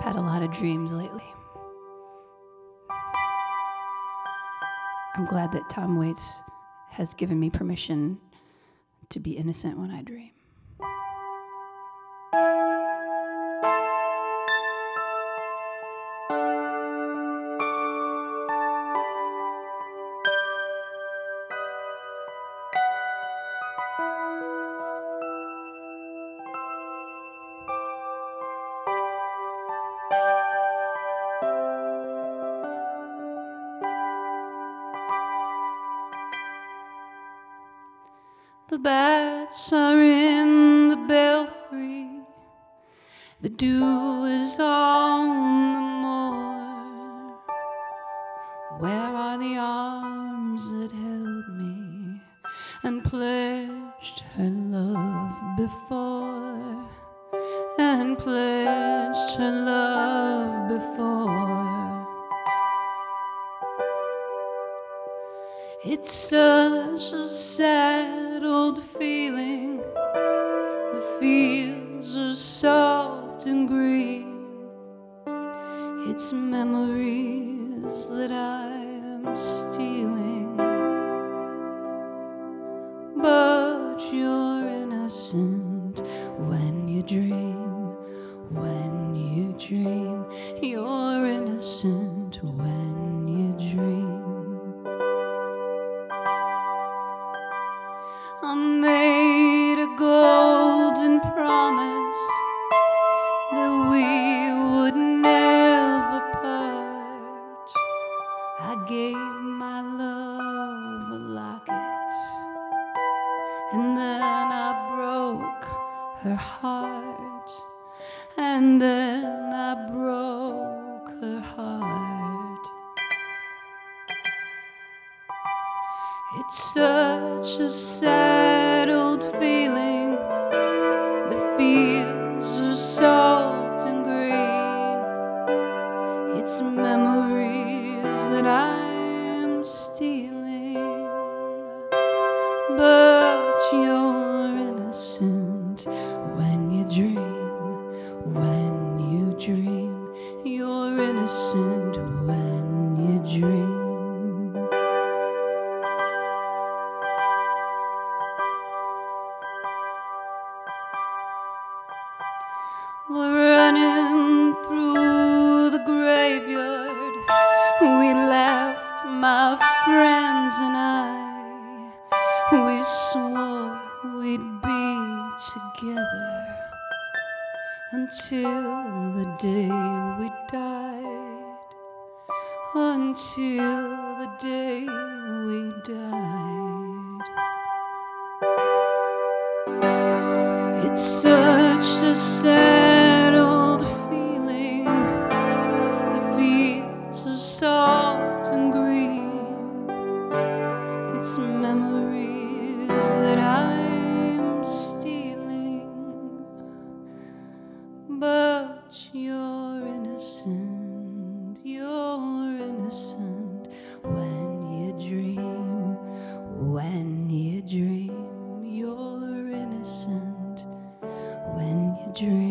I've had a lot of dreams lately. I'm glad that Tom Waits has given me permission to be innocent when I dream. The bats are in the belfry. The dew is on the moor. Where are the arms that held me and pledged her love before? And pledged her love before. It's such a sad old feeling. The fields are soft and green. It's memories that I am stealing. But you're innocent when you dream. When you dream, I gave my love a locket, and then I broke her heart, and then I broke her heart. It's such a sad But you're innocent when you dream. When you dream, you're innocent when you dream. We're running through the graveyard. We left my and I. We swore we'd be together until the day we died. Until the day we died. It's such a sad that I'm stealing. But you're innocent, you're innocent when you dream. When you dream, you're innocent when you dream.